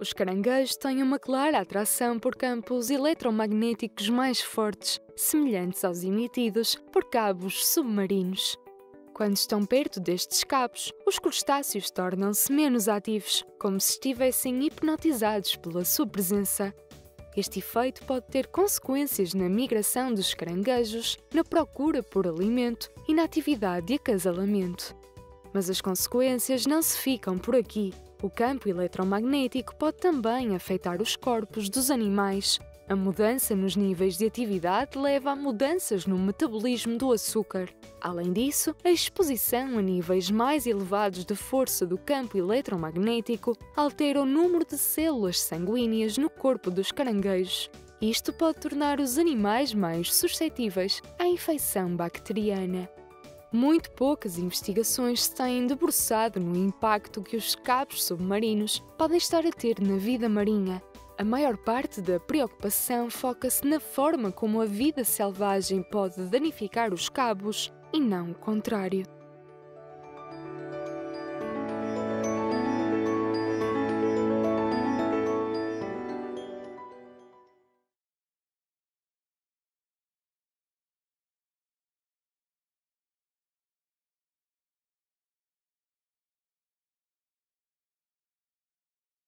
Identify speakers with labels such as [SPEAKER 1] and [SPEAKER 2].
[SPEAKER 1] Os caranguejos têm uma clara atração por campos eletromagnéticos mais fortes, semelhantes aos emitidos por cabos submarinos. Quando estão perto destes cabos, os crustáceos tornam-se menos ativos, como se estivessem hipnotizados pela sua presença. Este efeito pode ter consequências na migração dos caranguejos, na procura por alimento e na atividade de acasalamento. Mas as consequências não se ficam por aqui. O campo eletromagnético pode também afetar os corpos dos animais, a mudança nos níveis de atividade leva a mudanças no metabolismo do açúcar. Além disso, a exposição a níveis mais elevados de força do campo eletromagnético altera o número de células sanguíneas no corpo dos caranguejos. Isto pode tornar os animais mais suscetíveis à infecção bacteriana. Muito poucas investigações se têm debruçado no impacto que os cabos submarinos podem estar a ter na vida marinha a maior parte da preocupação foca-se na forma como a vida selvagem pode danificar os cabos e não o contrário.